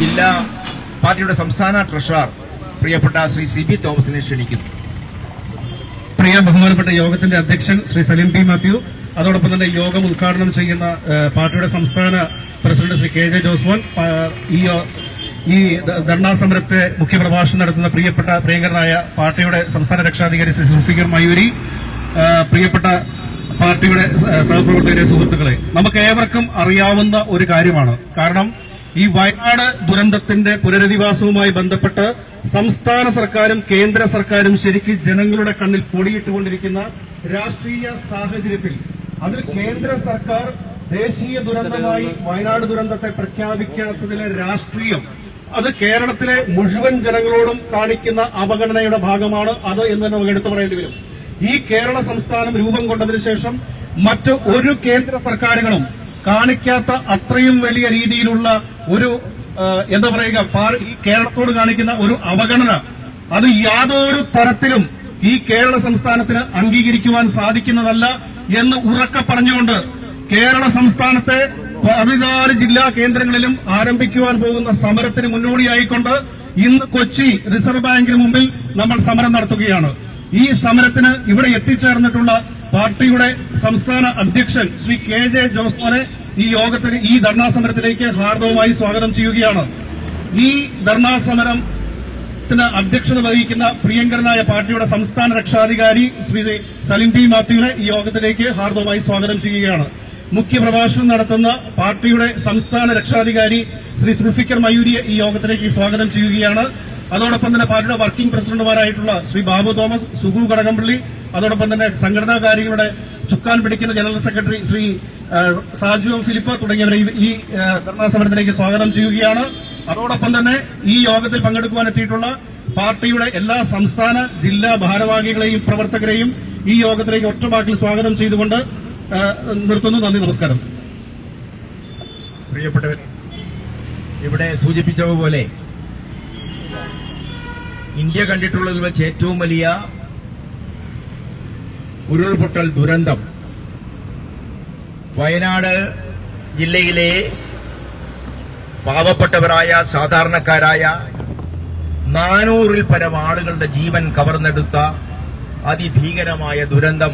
ജില്ലാ പാർട്ടിയുടെ സംസ്ഥാന ട്രഷറർ പ്രിയപ്പെട്ട ശ്രീ സി ബി തോമസിനെ ക്ഷണിക്കുന്നു. പ്രിയ ബഹുമാനപ്പെട്ട യോഗത്തിന്റെ അധ്യക്ഷൻ ശ്രീ സലീം പി മാത്യു അതോടൊപ്പം തന്നെ യോഗം ഉദ്ഘാടനം ചെയ്യുന്ന പാർട്ടിയുടെ സംസ്ഥാന president Shri K J Josemon ഈ ധർണാസമരത്തെ ധർണാ സമരത്തെ മുഖ്യപ്രഭാഷണം നടത്തുന്ന പ്രിയപ്പെട്ട പ്രിയങ്കരനായ പാർട്ടിയുടെ സംസ്ഥാന രക്ഷാധികാരി ശ്രീ സുൽഫിക്കർ മയൂരി പ്രിയപ്പെട്ട പാർട്ടിയുടെ സഹപ്രവർത്തകരെ സുഹൃത്തുക്കളെ നമുക്ക് ഏവർക്കും അറിയാവുന്ന ഒരു കാര്യമാണ്. കാരണം ഈ വയനാട് ദുരന്തത്തിന്റെ പുനരധിവാസവുമായി ബന്ധപ്പെട്ട് സംസ്ഥാന സർക്കാരും കേന്ദ്ര സർക്കാരും ശരിക്കും ജനങ്ങളുടെ കണ്ണിൽ പൊടിയിട്ടുകൊണ്ടിരിക്കുന്ന രാഷ്ട്രീയ സാഹചര്യത്തിൽ അതിൽ കേന്ദ്ര സർക്കാർ ദേശീയ ദുരന്തമായി വയനാട് ദുരന്തത്തെ പ്രഖ്യാപിക്കാത്തതിലെ രാഷ്ട്രീയം അത് കേരളത്തിലെ മുഴുവൻ ജനങ്ങളോടും കാണിക്കുന്ന അവഗണനയുടെ ഭാഗമാണ് അത് എന്ന് നമുക്ക് എടുത്തു പറയേണ്ടി വരും. ഈ കേരള സംസ്ഥാനം രൂപം കൊണ്ടതിനു ശേഷം മറ്റ് ഒരു കേന്ദ്ര സർക്കാരുകളും കാണിക്കാത്ത അത്രയും വലിയ രീതിയിലുള്ള ഒരു എന്താ പറയുക കേരളത്തോട് കാണിക്കുന്ന ഒരു അവഗണന അത് യാതൊരു തരത്തിലും ഈ കേരള സംസ്ഥാനത്തിന് അംഗീകരിക്കുവാൻ സാധിക്കുന്നതല്ല എന്ന് ഉറക്കെ പറഞ്ഞുകൊണ്ട് കേരള സംസ്ഥാനത്തെ പതിനാല് ജില്ലാ കേന്ദ്രങ്ങളിലും ആരംഭിക്കുവാൻ പോകുന്ന സമരത്തിന് മുന്നോടിയായിക്കൊണ്ട് ഇന്ന് കൊച്ചി റിസർവ് ബാങ്കിന് മുമ്പിൽ നമ്മൾ സമരം നടത്തുകയാണ്. ഈ സമരത്തിന് ഇവിടെ എത്തിച്ചേർന്നിട്ടുള്ള പാർട്ടിയുടെ സംസ്ഥാന അധ്യക്ഷൻ ശ്രീ കെ ജെ ജോസ്മോനെ ഈ യോഗത്തിന് ഈ ധർണാ സമരത്തിലേക്ക് ഹാർദവുമായി സ്വാഗതം ചെയ്യുകയാണ്. ഈ ധർണാ സമരത്തിന് അധ്യക്ഷത വഹിക്കുന്ന പ്രിയങ്കരനായ പാർട്ടിയുടെ സംസ്ഥാന രക്ഷാധികാരി ശ്രീ സലിം പി മാത്യുവിനെ ഈ യോഗത്തിലേക്ക് ഹാർദവുമായി സ്വാഗതം ചെയ്യുകയാണ്. മുഖ്യപ്രഭാഷണം നടത്തുന്ന പാർട്ടിയുടെ സംസ്ഥാന രക്ഷാധികാരി ശ്രീ സുൽഫിക്കർ മയൂരിയെ ഈ യോഗത്തിലേക്ക് സ്വാഗതം ചെയ്യുകയാണ്. അതോടൊപ്പം തന്നെ പാർട്ടിയുടെ വർക്കിംഗ് പ്രസിഡന്റുമാരായിട്ടുള്ള ശ്രീ ബാബു തോമസ് സുഗു കടകംപള്ളി അതോടൊപ്പം തന്നെ സംഘടനാ കാര്യങ്ങളുടെ ചുക്കാൻ പിടിക്കുന്ന general secretary Shri Saju M Philip തുടങ്ങിയവരെ ഈ- ധർണാ സമരത്തിലേക്ക് സ്വാഗതം ചെയ്യുകയാണ്. അതോടൊപ്പം തന്നെ ഈ യോഗത്തിൽ പങ്കെടുക്കുവാൻ എത്തിയിട്ടുള്ള പാർട്ടിയുടെ എല്ലാ സംസ്ഥാന ജില്ലാ ഭാരവാഹികളെയും പ്രവർത്തകരെയും ഈ യോഗത്തിലേക്ക് ഒറ്റവാക്കിൽ സ്വാഗതം ചെയ്തുകൊണ്ട് നിർത്തുന്നു. നന്ദി നമസ്കാരം. പ്രിയപ്പെട്ടവരെ ഇവിടെ സൂചിപ്പിച്ചതുപോലെ ഇന്ത്യ കണ്ടിട്ടുള്ളതിൽ വെച്ച് ഏറ്റവും വലിയ ഉരുൾപൊട്ടൽ ദുരന്തം വയനാട് ജില്ലയിലെ പാവപ്പെട്ടവരായ സാധാരണക്കാരായ നാനൂറിൽ പരം ആളുകളുടെ ജീവൻ കവർന്നെടുത്ത അതിഭീകരമായ ദുരന്തം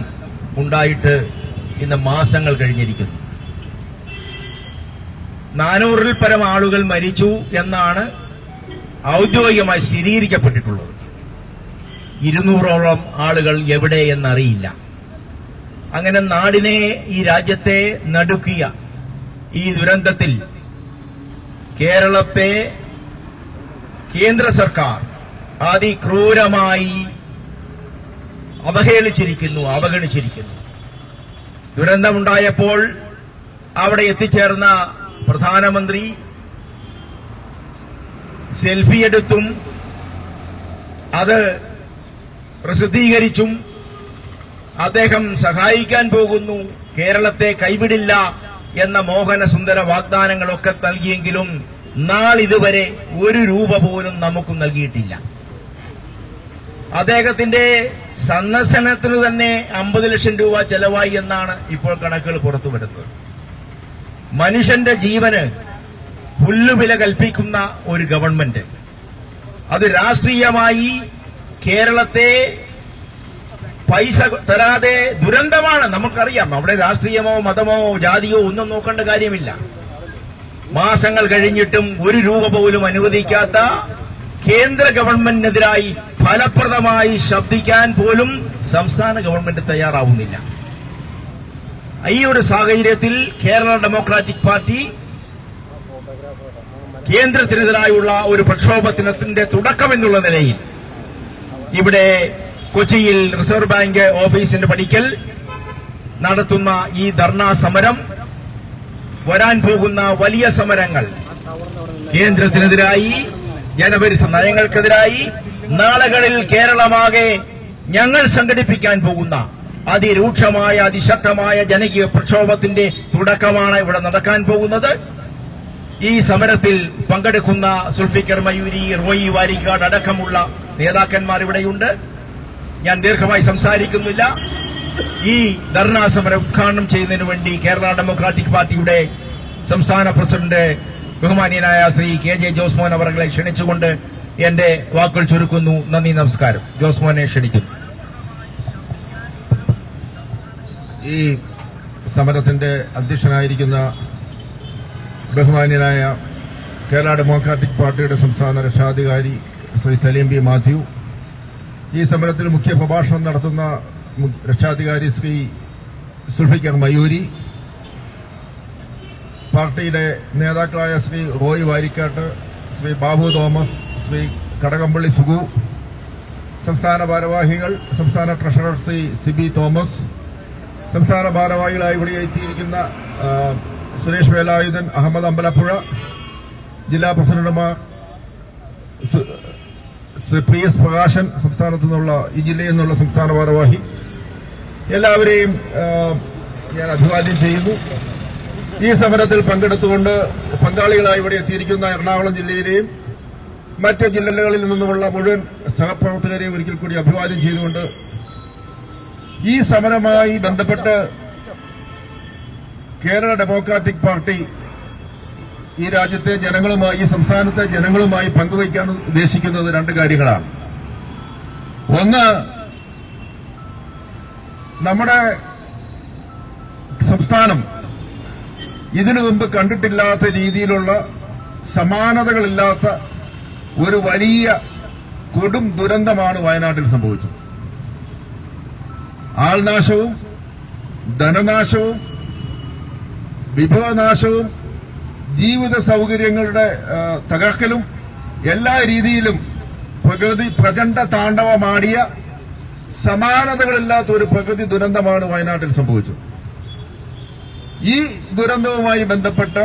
ഉണ്ടായിട്ട് ഇന്ന് മാസങ്ങൾ കഴിഞ്ഞിരിക്കുന്നു. നാനൂറിൽ പരം ആളുകൾ മരിച്ചു എന്നാണ് ഔദ്യോഗികമായി സ്ഥിരീകരിക്കപ്പെട്ടിട്ടുള്ളത്. ഇരുന്നൂറോളം ആളുകൾ എവിടെ എന്നറിയില്ല. അങ്ങനെ നാടിനെ ഈ രാജ്യത്തെ നടുക്കിയ ഈ ദുരന്തത്തിൽ കേരളത്തെ കേന്ദ്ര സർക്കാർ അതിക്രൂരമായി അവഹേളിച്ചിരിക്കുന്നു അവഗണിച്ചിരിക്കുന്നു. ദുരന്തമുണ്ടായപ്പോൾ അവിടെ എത്തിച്ചേർന്ന പ്രധാനമന്ത്രി സെൽഫി എടുത്തും അത് പ്രസിദ്ധീകരിച്ചും അദ്ദേഹം സഹായിക്കാൻ പോകുന്നു. കേരളത്തെ കൈവിടില്ല എന്ന മോഹന സുന്ദര വാഗ്ദാനങ്ങളൊക്കെ നൽകിയെങ്കിലും നാളിതുവരെ ഒരു രൂപ പോലും നമുക്ക് നൽകിയിട്ടില്ല. അദ്ദേഹത്തിന്റെ സന്ദർശനത്തിന് തന്നെ അമ്പത് ലക്ഷം രൂപ ചെലവായി എന്നാണ് ഇപ്പോൾ കണക്കുകൾ പുറത്തുവിടുന്നത്. മനുഷ്യന്റെ ജീവന് പുല്ലുവില കൽപ്പിക്കുന്ന ഒരു ഗവൺമെന്റ്. അത് രാഷ്ട്രീയമായി കേരളത്തെ പൈസ തരാതെ ദുരന്തമാണ്. നമുക്കറിയാം. അവിടെ രാഷ്ട്രീയമോ മതമോ ജാതിയോ ഒന്നും നോക്കേണ്ട കാര്യമില്ല. മാസങ്ങൾ കഴിഞ്ഞിട്ടും ഒരു രൂപ പോലും അനുവദിക്കാത്ത കേന്ദ്ര ഗവൺമെന്റിനെതിരായി ഫലപ്രദമായി ശബ്ദിക്കാൻ പോലും സംസ്ഥാന ഗവൺമെന്റ് തയ്യാറാവുന്നില്ല. ഈ ഒരു സാഹചര്യത്തിൽ കേരള ഡെമോക്രാറ്റിക് പാർട്ടി കേന്ദ്രത്തിനെതിരായുള്ള ഒരു പ്രക്ഷോഭത്തിന്റെ തുടക്കം എന്നുള്ള നിലയിൽ ഇവിടെ കൊച്ചിയിൽ റിസർവ് ബാങ്ക് ഓഫീസിന്റെ പടിക്കൽ നടത്തുന്ന ഈ ധർണാ സമരം വരാൻ പോകുന്ന വലിയ സമരങ്ങൾ കേന്ദ്രത്തിനെതിരായി ജനവിരുദ്ധ നയങ്ങൾക്കെതിരായി നാളുകളിൽ കേരളമാകെ ഞങ്ങൾ സംഘടിപ്പിക്കാൻ പോകുന്ന അതിരൂക്ഷമായ അതിശക്തമായ ജനകീയ പ്രക്ഷോഭത്തിന്റെ തുടക്കമാണ് ഇവിടെ നടക്കാൻ പോകുന്നത്. ഈ സമരത്തിൽ പങ്കെടുക്കുന്ന സുൽഫിക്കർ മയൂരി റോയി വാരിക്കാട് അടക്കമുള്ള നേതാക്കന്മാർ ഇവിടെയുണ്ട്. ഞാൻ ദീർഘമായി സംസാരിക്കുന്നില്ല. ഈ ധർണാ സമരം ഉദ്ഘാടനം ചെയ്യുന്നതിന് വേണ്ടി കേരള ഡെമോക്രാറ്റിക് പാർട്ടിയുടെ സംസ്ഥാന പ്രസിഡന്റ് ബഹുമാനീയനായ ശ്രീ കെ ജെ ജോസ്മോൻ അവരെ ക്ഷണിച്ചുകൊണ്ട് എന്റെ വാക്കുകൾ ചുരുക്കുന്നു. നന്ദി നമസ്കാരം. ജോസ്മോനെ ക്ഷണിക്കുന്നു. ഈ സമരത്തിന്റെ അധ്യക്ഷനായിരിക്കുന്ന ബഹുമാന്യനായ കേരള ഡെമോക്രാറ്റിക് പാർട്ടിയുടെ സംസ്ഥാന രക്ഷാധികാരി ശ്രീ സലീം ബി മാത്യു ഈ സമരത്തിൽ മുഖ്യ പ്രഭാഷണം നടത്തുന്ന രക്ഷാധികാരി ശ്രീ സുൽഫിക്കർ മയൂരി പാർട്ടിയുടെ നേതാക്കളായ ശ്രീ റോയ് വാരിക്കാട്ട് ശ്രീ ബാബു തോമസ് ശ്രീ കടകംപള്ളി സുഗു സംസ്ഥാന ഭാരവാഹികൾ സംസ്ഥാന ട്രഷറർ ശ്രീ സിബി തോമസ് സംസ്ഥാന ഭാരവാഹികളായി ഇവിടെ എത്തിയിരിക്കുന്ന സുരേഷ് വേലായുധൻ അഹമ്മദ് അമ്പലപ്പുഴ ജില്ലാ പ്രസിഡന്റുമാർ പി എസ് പ്രകാശൻ സംസ്ഥാനത്തു നിന്നുള്ള ഈ ജില്ലയിൽ നിന്നുള്ള സംസ്ഥാന ഭാരവാഹി. എല്ലാവരെയും ഞാൻ അഭിവാദ്യം ചെയ്യുന്നു. ഈ സമരത്തിൽ പങ്കെടുത്തുകൊണ്ട് പങ്കാളികളായി ഇവിടെ എത്തിയിരിക്കുന്ന എറണാകുളം ജില്ലയിലെയും മറ്റ് ജില്ലകളിൽ നിന്നുമുള്ള മുഴുവൻ സഹപ്രവർത്തകരെയും ഒരിക്കൽ കൂടി അഭിവാദ്യം ചെയ്തുകൊണ്ട് ഈ സമരമായി ബന്ധപ്പെട്ട് കേരള ഡെമോക്രാറ്റിക് പാർട്ടി ഈ രാജ്യത്തെ ജനങ്ങളുമായി ഈ സംസ്ഥാനത്തെ ജനങ്ങളുമായി പങ്കുവയ്ക്കാൻ ഉദ്ദേശിക്കുന്നത് രണ്ട് കാര്യങ്ങളാണ്. ഒന്ന് നമ്മുടെ സംസ്ഥാനം ഇതിനു മുമ്പ് കണ്ടിട്ടില്ലാത്ത രീതിയിലുള്ള സമാനതകളില്ലാത്ത ഒരു വലിയ കൊടും ദുരന്തമാണ് വയനാട്ടിൽ സംഭവിച്ചത്. ആൾനാശവും ധനനാശവും വിഭവനാശവും ജീവിത സൗകര്യങ്ങളുടെ തകർക്കലും എല്ലാ രീതിയിലും പ്രകൃതി പ്രചണ്ഡ താണ്ഡവമാടിയ സമാനതകളില്ലാത്ത ഒരു പ്രകൃതി ദുരന്തമാണ് വയനാട്ടിൽ സംഭവിച്ചത്. ഈ ദുരന്തവുമായി ബന്ധപ്പെട്ട്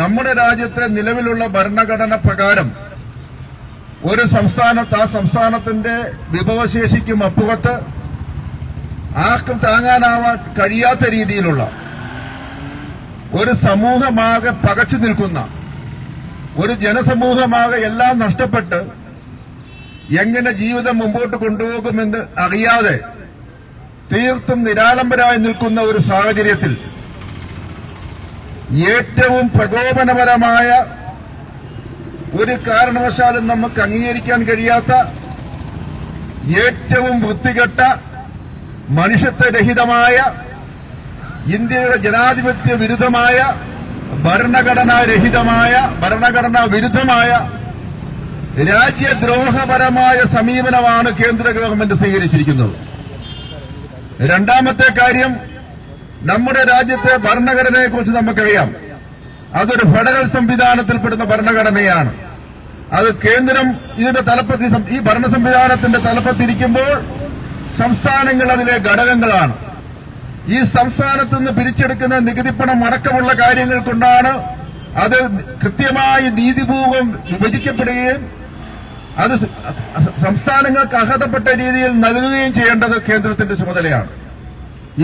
നമ്മുടെ രാജ്യത്തെ നിലവിലുള്ള ഭരണഘടന പ്രകാരം ഒരു സംസ്ഥാനത്ത് ആ സംസ്ഥാനത്തിന്റെ വിഭവശേഷിക്കും അപ്പുറത്ത് ആർക്കും താങ്ങാനാവാൻ കഴിയാത്ത രീതിയിലുള്ള ഒരു സമൂഹമാകെ പകച്ചു നിൽക്കുന്ന ഒരു ജനസമൂഹമാകെ എല്ലാം നഷ്ടപ്പെട്ട് എങ്ങനെ ജീവിതം മുമ്പോട്ട് കൊണ്ടുപോകുമെന്ന് അറിയാതെ തീർത്തും നിരാലംബരായി നിൽക്കുന്ന ഒരു സാഹചര്യത്തിൽ ഏറ്റവും പ്രകോപനപരമായ ഒരു കാരണവശാലും നമുക്ക് അംഗീകരിക്കാൻ കഴിയാത്ത ഏറ്റവും വൃത്തികെട്ട മനുഷ്യത്വരഹിതമായ ഇന്ത്യയുടെ ജനാധിപത്യ വിരുദ്ധമായ ഭരണഘടനാരഹിതമായ ഭരണഘടനാ വിരുദ്ധമായ രാജ്യദ്രോഹപരമായ സമീപനമാണ് കേന്ദ്ര ഗവൺമെന്റ് സ്വീകരിച്ചിരിക്കുന്നത്. രണ്ടാമത്തെ കാര്യം നമ്മുടെ രാജ്യത്തെ ഭരണഘടനയെക്കുറിച്ച് നമുക്കറിയാം. അതൊരു ഫെഡറൽ സംവിധാനത്തിൽപ്പെടുന്ന ഭരണഘടനയാണ്. അത് കേന്ദ്രം ഇതിന്റെ തലപ്പത്തി ഈ ഭരണ സംവിധാനത്തിന്റെ തലപ്പത്തിരിക്കുമ്പോൾ സംസ്ഥാനങ്ങൾ അതിലെ ഘടകങ്ങളാണ്. ഈ സംസ്ഥാനത്ത് നിന്ന് പിരിച്ചെടുക്കുന്ന നികുതിപ്പണം അടക്കമുള്ള കാര്യങ്ങൾ കൊണ്ടാണ് അത് കൃത്യമായി നീതിപൂർവം വിഭജിക്കപ്പെടുകയും അത് സംസ്ഥാനങ്ങൾക്ക് അർഹതപ്പെട്ട രീതിയിൽ നൽകുകയും ചെയ്യേണ്ടത് കേന്ദ്രത്തിന്റെ ചുമതലയാണ്.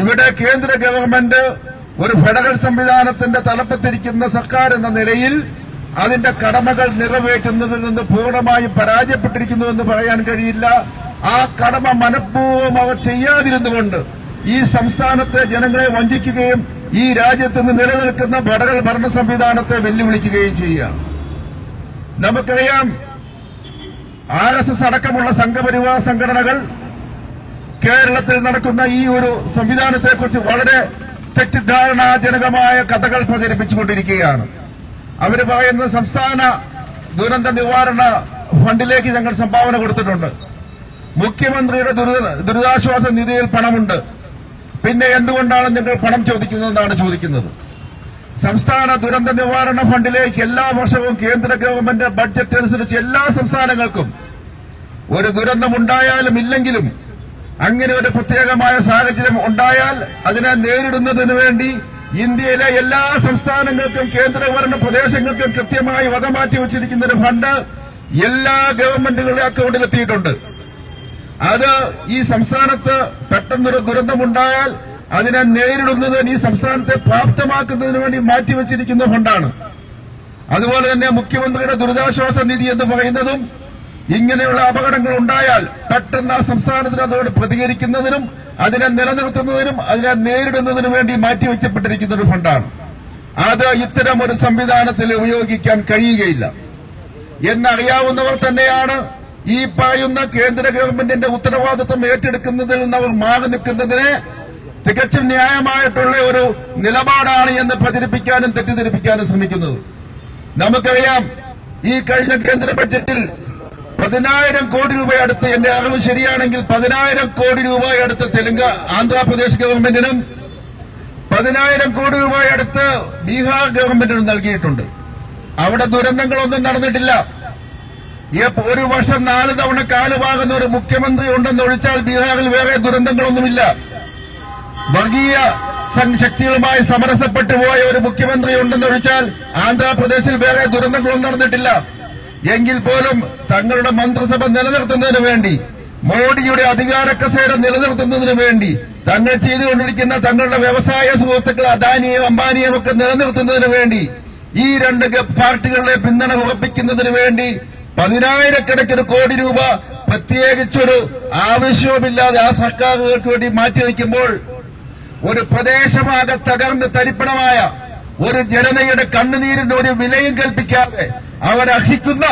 ഇവിടെ കേന്ദ്ര ഗവൺമെന്റ് ഒരു ഫെഡറൽ സംവിധാനത്തിന്റെ തലപ്പത്തിരിക്കുന്ന സർക്കാർ എന്ന നിലയിൽ അതിന്റെ കടമകൾ നിറവേറ്റുന്നതിൽ നിന്ന് പൂർണമായും പരാജയപ്പെട്ടിരിക്കുന്നുവെന്ന് പറയാൻ കഴിയില്ല. ആ കടമ മനഃപൂർവം അവർ ചെയ്യാതിരുന്നുകൊണ്ട് ഈ സംസ്ഥാനത്തെ ജനങ്ങളെ വഞ്ചിക്കുകയും ഈ രാജ്യത്ത് നിന്ന് നിലനിൽക്കുന്ന ഫെഡറൽ ഭരണ സംവിധാനത്തെ വെല്ലുവിളിക്കുകയും ചെയ്യുകയാണ് നമുക്കറിയാം ആർ എസ് എസ് അടക്കമുള്ള സംഘപരിവാർ സംഘടനകൾ കേരളത്തിൽ നടക്കുന്ന ഈ ഒരു സംവിധാനത്തെക്കുറിച്ച് വളരെ തെറ്റിദ്ധാരണാജനകമായ കഥകൾ പ്രചരിപ്പിച്ചുകൊണ്ടിരിക്കുകയാണ്. അവർ പറയുന്ന സംസ്ഥാന ദുരന്ത നിവാരണ ഫണ്ടിലേക്ക് ഞങ്ങൾ സംഭാവന കൊടുത്തിട്ടുണ്ട്. മുഖ്യമന്ത്രിയുടെ ദുരിത- ദുരിതാശ്വാസ നിധിയിൽ പണമുണ്ട്. പിന്നെ എന്തുകൊണ്ടാണ് നിങ്ങൾ പണം ചോദിക്കുന്നതെന്നാണ് ചോദിക്കുന്നത്? സംസ്ഥാന ദുരന്ത നിവാരണ ഫണ്ടിലേക്ക് എല്ലാ വർഷവും കേന്ദ്ര ഗവൺമെന്റ് ബഡ്ജറ്റ് അനുസരിച്ച് എല്ലാ സംസ്ഥാനങ്ങൾക്കും ഒരു ദുരന്തമുണ്ടായാലും ഇല്ലെങ്കിലും അങ്ങനെ ഒരു പ്രത്യേകമായ സാഹചര്യം ഉണ്ടായാൽ അതിനെ നേരിടുന്നതിന് വേണ്ടി ഇന്ത്യയിലെ എല്ലാ സംസ്ഥാനങ്ങൾക്കും കേന്ദ്രഭരണ പ്രദേശങ്ങൾക്കും കൃത്യമായി വകമാറ്റി വച്ചിരിക്കുന്ന ഒരു ഫണ്ട് എല്ലാ ഗവൺമെന്റുകളുടെ അക്കൗണ്ടിലെത്തിയിട്ടുണ്ട് അത് ഈ സംസ്ഥാനത്ത് പെട്ടെന്നൊരു ദുരന്തമുണ്ടായാൽ അതിനെ നേരിടുന്നതിന് ഈ സംസ്ഥാനത്തെ പ്രാപ്തമാക്കുന്നതിന് വേണ്ടി മാറ്റിവെച്ചിരിക്കുന്ന ഫണ്ടാണ്. അതുപോലെ തന്നെ മുഖ്യമന്ത്രിയുടെ ദുരിതാശ്വാസ നിധി എന്ന് പറയുന്നതും ഇങ്ങനെയുള്ള അപകടങ്ങൾ ഉണ്ടായാൽ പെട്ടെന്ന് ആ സംസ്ഥാനത്തിന് അതോട് പ്രതികരിക്കുന്നതിനും അതിനെ നിലനിർത്തുന്നതിനും അതിനെ നേരിടുന്നതിനും വേണ്ടി മാറ്റിവെച്ചപ്പെട്ടിരിക്കുന്ന ഒരു ഫണ്ടാണ്. അത് ഇത്തരം ഒരു സംവിധാനത്തിൽ ഉപയോഗിക്കാൻ കഴിയുകയില്ല. എന്നറിയാവുന്നവർ തന്നെയാണ് ഈ പറയുന്ന കേന്ദ്ര ഗവൺമെന്റിന്റെ ഉത്തരവാദിത്വം ഏറ്റെടുക്കുന്നതിൽ നിന്ന് അവർ മാറി നിൽക്കുന്നതിന് തികച്ചും ന്യായമായിട്ടുള്ള ഒരു നിലപാടാണ് എന്ന് പ്രചരിപ്പിക്കാനും തെറ്റിദ്ധരിപ്പിക്കാനും ശ്രമിക്കുന്നത്. നമുക്കറിയാം ഈ കഴിഞ്ഞ കേന്ദ്ര ബഡ്ജറ്റിൽ പതിനായിരം കോടി രൂപ അടുത്ത് എന്റെ അറിവ് ശരിയാണെങ്കിൽ പതിനായിരം കോടി രൂപ അടുത്ത് തെലുങ്ക ആന്ധ്രാപ്രദേശ് ഗവൺമെന്റിനും പതിനായിരം കോടി രൂപ അടുത്ത് ബീഹാർ ഗവൺമെന്റിനും നൽകിയിട്ടുണ്ട്. അവിടെ ദുരന്തങ്ങളൊന്നും നടന്നിട്ടില്ല. ഒരു വർഷം നാല് തവണ കാലുവാകുന്ന ഒരു മുഖ്യമന്ത്രി ഉണ്ടെന്ന് ഒഴിച്ചാൽ ബീഹാറിൽ വേറെ ദുരന്തങ്ങളൊന്നുമില്ല. വർഗീയ ശക്തികളുമായി സമരസപ്പെട്ടു പോയ ഒരു മുഖ്യമന്ത്രി ഉണ്ടെന്ന് ഒഴിച്ചാൽ ആന്ധ്രാപ്രദേശിൽ വേറെ ദുരന്തങ്ങളൊന്നും നടന്നിട്ടില്ല. എങ്കിൽ പോലും തങ്ങളുടെ മന്ത്രിസഭ നിലനിർത്തുന്നതിന് വേണ്ടി മോഡിയുടെ അധികാര കസേര നിലനിർത്തുന്നതിന് വേണ്ടി തങ്ങൾ ചെയ്തുകൊണ്ടിരിക്കുന്ന തങ്ങളുടെ വ്യവസായ സുഹൃത്തുക്കൾ അദാനിയും അംബാനിയും ഒക്കെ നിലനിർത്തുന്നതിന് വേണ്ടി ഈ രണ്ട് പാർട്ടികളുടെ പിന്തുണ ഉറപ്പിക്കുന്നതിന് വേണ്ടി പതിനായിരക്കണക്കിന് കോടി രൂപ പ്രത്യേകിച്ചൊരു ആവശ്യവുമില്ലാതെ ആ സർക്കാരുകൾക്ക് വേണ്ടി മാറ്റിവെക്കുമ്പോൾ ഒരു പ്രദേശമാകെ തകർന്ന് തരിപ്പണമായ ഒരു ജനതയുടെ കണ്ണുനീരിന് ഒരു വിലയും കൽപ്പിക്കാതെ അവരർഹിക്കുന്ന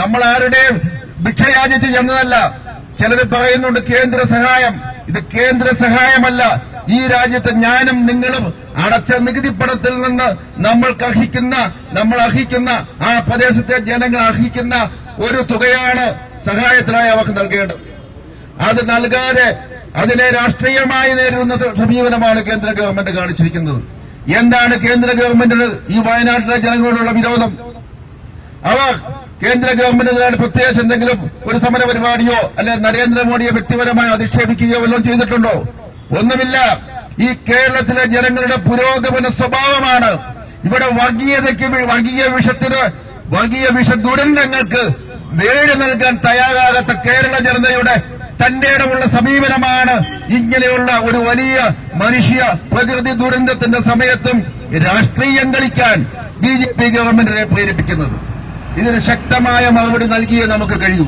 നമ്മൾ ആരുടെയും ഭിക്ഷയാചിച്ച് ചെന്നതല്ല ചിലർ പറയുന്നുണ്ട് കേന്ദ്ര സഹായം. ഇത് കേന്ദ്ര സഹായമല്ല. ഈ രാജ്യത്ത് ഞാനും നിങ്ങളും അടച്ച നികുതി പണത്തിൽ നിന്ന് നമ്മൾക്ക് അർഹിക്കുന്ന നമ്മൾ അർഹിക്കുന്ന ആ പ്രദേശത്തെ ജനങ്ങൾ അർഹിക്കുന്ന ഒരു തുകയാണ് സഹായത്തിനായി അവർക്ക് നൽകേണ്ടത്. അത് നൽകാതെ അതിനെ രാഷ്ട്രീയമായി നേരിടുന്ന സമീപനമാണ് കേന്ദ്ര ഗവൺമെന്റ് കാണിച്ചിരിക്കുന്നത്. എന്താണ് കേന്ദ്ര ഗവൺമെന്റിന് ഈ വയനാട്ടിലെ ജനങ്ങളോടുള്ള വിരോധം? അവർ കേന്ദ്ര ഗവൺമെന്റിനാണ് പ്രത്യേകിച്ച് എന്തെങ്കിലും ഒരു സമര പരിപാടിയോ അല്ലെ നരേന്ദ്രമോദിയെ വ്യക്തിപരമായി അധിക്ഷേപിക്കുകയോ വല്ലതും ചെയ്തിട്ടുണ്ടോ? ഒന്നുമില്ല. ഈ കേരളത്തിലെ ജനങ്ങളുടെ പുരോഗമന സ്വഭാവമാണ്. ഇവിടെ വർഗീയതയ്ക്ക് വർഗീയ വിഷത്തിന് വർഗീയ വിഷ ദുരന്തങ്ങൾക്ക് വേര് നൽകാൻ തയ്യാറാകാത്ത കേരള ജനതയുടെ തന്റെ ഇടമുള്ള സമീപനമാണ് ഇങ്ങനെയുള്ള ഒരു വലിയ മനുഷ്യ പ്രകൃതി ദുരന്തത്തിന്റെ സമയത്തും രാഷ്ട്രീയം കളിക്കാൻ ബി ജെ പി ഗവൺമെന്റിനെ പ്രേരിപ്പിക്കുന്നത്. ഇതിന് ശക്തമായ മറുപടി നൽകിയേ നമുക്ക് കഴിയൂ.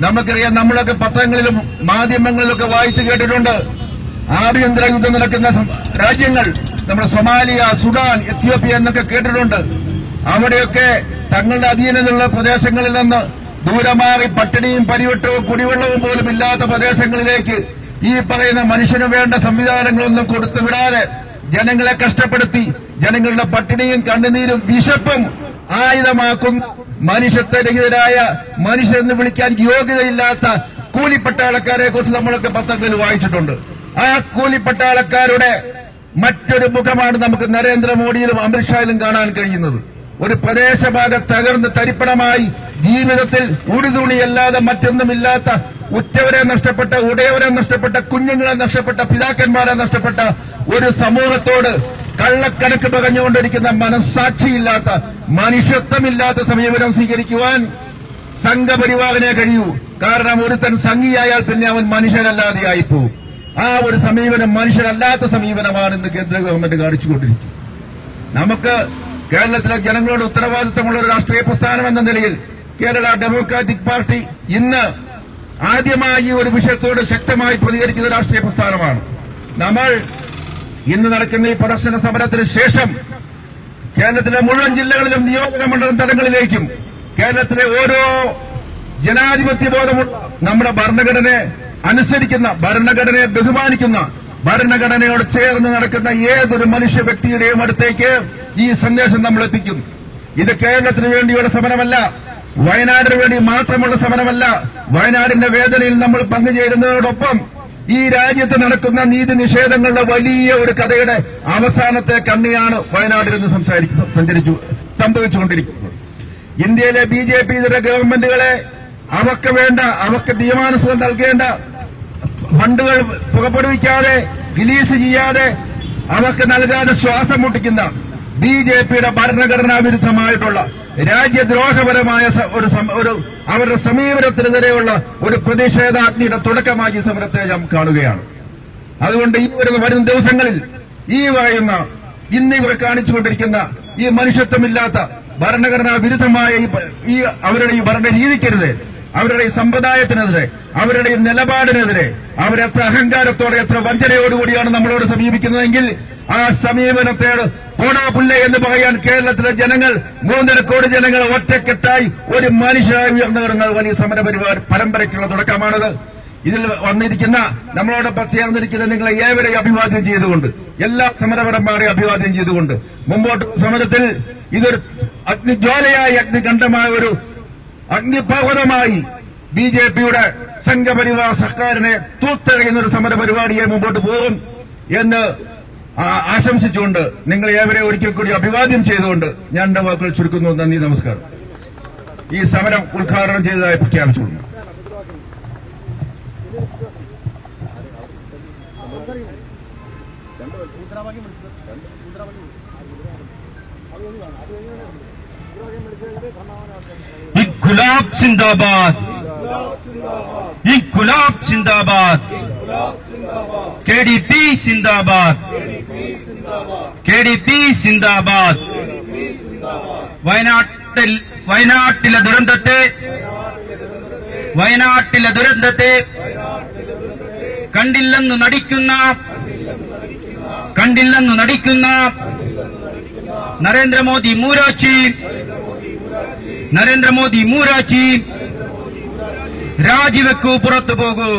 നമുക്കറിയാം നമ്മളൊക്കെ പത്രങ്ങളിലും മാധ്യമങ്ങളിലൊക്കെ വായിച്ചു കേട്ടിട്ടുണ്ട്. ആഭ്യന്തര യുദ്ധം നടക്കുന്ന രാജ്യങ്ങൾ നമ്മുടെ സൊമാലിയ സുഡാൻ എത്യോപ്യ എന്നൊക്കെ കേട്ടിട്ടുണ്ട്. അവിടെയൊക്കെ തങ്ങളുടെ അധീനതയുള്ള പ്രദേശങ്ങളിൽ നിന്ന് ദൂരമാറി പട്ടിണിയും പരിവട്ടവും കുടിവെള്ളവും പോലും ഇല്ലാത്ത പ്രദേശങ്ങളിലേക്ക് ഈ പറയുന്ന മനുഷ്യന് വേണ്ട സംവിധാനങ്ങളൊന്നും കൊടുത്തുവിടാതെ ജനങ്ങളെ കഷ്ടപ്പെടുത്തി ജനങ്ങളുടെ പട്ടിണിയും കണ്ണുനീരും വിശപ്പും ആയുധമാക്കുന്ന മനുഷ്യത്വരഹിതരായ മനുഷ്യരെന്ന് വിളിക്കാൻ യോഗ്യതയില്ലാത്ത കൂലിപ്പട്ടാളക്കാരെ കുറിച്ച് നമ്മളൊക്കെ പത്രങ്ങളിൽ വായിച്ചിട്ടുണ്ട്. ആ കൂലിപ്പട്ടാളക്കാരുടെ മറ്റൊരു മുഖമാണ് നമുക്ക് നരേന്ദ്രമോദിയിലും അമിത്ഷായിലും കാണാൻ കഴിയുന്നത്. ഒരു പ്രദേശഭാഗ തകർന്ന് തരിപ്പണമായി ജീവിതത്തിൽ ഉടുതുണിയല്ലാതെ മറ്റൊന്നുമില്ലാത്ത ഉറ്റവരെ നഷ്ടപ്പെട്ട ഉടയവരെ നഷ്ടപ്പെട്ട കുഞ്ഞുങ്ങളെ നഷ്ടപ്പെട്ട പിതാക്കന്മാരെ നഷ്ടപ്പെട്ട ഒരു സമൂഹത്തോട് കള്ളക്കണക്ക് പകഞ്ഞുകൊണ്ടിരിക്കുന്ന മനസ്സാക്ഷിയില്ലാത്ത മനുഷ്യത്വമില്ലാത്ത സമീപനം സ്വീകരിക്കുവാൻ സംഘപരിവാറിനെ കഴിയൂ. കാരണം ഒരുത്തൻ സംഘിയായാൽ പിന്നെ അവൻ മനുഷ്യരല്ലാതെയായി പോകും ആ ഒരു സമീപനം മനുഷ്യരല്ലാത്ത സമീപനമാണ് ഇന്ന് കേന്ദ്ര ഗവൺമെന്റ് കാണിച്ചുകൊണ്ടിരിക്കുന്നത് നമുക്ക് കേരളത്തിലെ ജനങ്ങളോട് ഉത്തരവാദിത്തമുള്ള ഒരു രാഷ്ട്രീയ പ്രസ്ഥാനം എന്ന നിലയിൽ കേരള ഡെമോക്രാറ്റിക് പാർട്ടി ഇന്ന് ആദ്യമായി ഒരു വിഷയത്തോട് ശക്തമായി പ്രതികരിക്കുന്ന രാഷ്ട്രീയ പ്രസ്ഥാനമാണ്. നമ്മൾ ഇന്ന് നടക്കുന്ന ഈ പ്രദർശന സമരത്തിന് ശേഷം കേരളത്തിലെ മുഴുവൻ ജില്ലകളിലും നിയോജക മണ്ഡലം തലങ്ങളിലേക്കും കേരളത്തിലെ ഓരോ ജനാധിപത്യ ബോധമുള്ള നമ്മുടെ ഭരണഘടനയെ അനുസരിക്കുന്ന ഭരണഘടനയെ ബഹുമാനിക്കുന്ന ഭരണഘടനയോട് ചേർന്ന് നടക്കുന്ന ഏതൊരു മനുഷ്യ വ്യക്തിയുടെയും അടുത്തേക്ക് ഈ സന്ദേശം നമ്മൾ എത്തിക്കും ഇത് കേരളത്തിന് വേണ്ടിയുള്ള സമരമല്ല വയനാടിന് വേണ്ടി മാത്രമുള്ള സമരമല്ല വയനാടിന്റെ വേദനയിൽ നമ്മൾ പങ്കുചേരുന്നതോടൊപ്പം ഈ രാജ്യത്ത് നടക്കുന്ന നീതി നിഷേധങ്ങളുടെ വലിയ ഒരു കഥയുടെ അവസാനത്തെ കണ്ണിയാണ് വയനാട്ടിൽ നിന്ന് സംസാരിച്ചു സഞ്ചരിച്ചു സംഭവിച്ചുകൊണ്ടിരിക്കുന്നത്. ഇന്ത്യയിലെ ബി ജെ പി ഇതര ഗവൺമെന്റുകളെ അവർക്ക് വേണ്ട അവർക്ക് നിയമാനുസൃതം നൽകേണ്ട ഫണ്ടുകൾ പുകപ്പെടുവിക്കാതെ റിലീസ് ചെയ്യാതെ അവർക്ക് നൽകാതെ ശ്വാസം മുട്ടിക്കുന്ന ബി ജെ പിയുടെ ഭരണഘടനാ വിരുദ്ധമായിട്ടുള്ള രാജ്യദ്രോഹപരമായ ഒരു ഒരു അവരുടെ സമീപനത്തിനെതിരെയുള്ള ഒരു പ്രതിഷേധാഗ്നിയുടെ തുടക്കമായി സമരത്തെ നാം കാണുകയാണ്. അതുകൊണ്ട് ഈ വരുന്ന വരുന്ന ദിവസങ്ങളിൽ ഈ പറയുന്ന ഇന്ന് ഇവർ കാണിച്ചുകൊണ്ടിരിക്കുന്ന ഈ മനുഷ്യത്വമില്ലാത്ത ഭരണഘടനാ വിരുദ്ധമായ ഈ അവരുടെ ഈ ഭരണ രീതിക്കരുത് അവരുടെ സമ്പ്രദായത്തിനെതിരെ അവരുടെ നിലപാടിനെതിരെ അവരെത്ര അഹങ്കാരത്തോടെ എത്ര വഞ്ചനയോടുകൂടിയാണ് നമ്മളോട് സമീപിക്കുന്നതെങ്കിൽ ആ സമീപനത്തോട് പോടാ പുല്ല എന്ന് പറയാൻ കേരളത്തിലെ ജനങ്ങൾ മൂന്നര കോടി ജനങ്ങൾ ഒറ്റക്കെട്ടായി ഒരു മനുഷ്യരായി ഉയർന്നു വരുന്ന വലിയ സമര പരിപാടി പരമ്പരയ്ക്കുള്ള തുടക്കമാണത്. ഇതിൽ വന്നിരിക്കുന്ന നമ്മളോടൊപ്പം ചേർന്നിരിക്കുന്ന നിങ്ങളെ ഏവരെയും അഭിവാദ്യം ചെയ്തുകൊണ്ട് എല്ലാ സമരപരന്മാരെയും അഭിവാദ്യം ചെയ്തുകൊണ്ട് മുമ്പോട്ട് സമരത്തിൽ ഇതൊരു അഗ്നിജ്വാലയായി അഗ്നികണ്ഠമായ ഒരു അഗ്നിപർവതമായി ബി ജെ പിയുടെ സംഘപരിവാർ സർക്കാരിനെ തൂത്തെറിയുന്ന ഒരു സമര പരിപാടിയെ മുമ്പോട്ട് പോകും എന്ന് ആശംസിച്ചുകൊണ്ട് നിങ്ങൾ ഏവരെ ഒരിക്കൽ കൂടി അഭിവാദ്യം ചെയ്തുകൊണ്ട് ഞാൻ എന്റെ വാക്കുകൾ ചുരുക്കുന്നു. നന്ദി നമസ്കാരം. ഈ സമരം ഉദ്ഘാടനം ചെയ്തതായി പ്രഖ്യാപിച്ചുകൊള്ളുന്നു. ഇൻകുലാബ് സിന്ദാബാദ്. ഈ ഗുലാബ് സിന്ദാബാദ്. കെ ഡി പി സിന്ദാബാദ്. കെ ഡി പി സിന്ദാബാദ്. വയനാട്ടിൽ വയനാട്ടിലെ ദുരന്തത്തെ വയനാട്ടിലെ ദുരന്തത്തെ കണ്ടില്ലെന്ന് നടിക്കുന്ന കണ്ടില്ലെന്ന് നടിക്കുന്ന നരേന്ദ്രമോദി മൂരാച്ചി നരേന്ദ്രമോദി മൂരാച്ചി രാജിവെക്കൂ പുറത്തു പോകൂ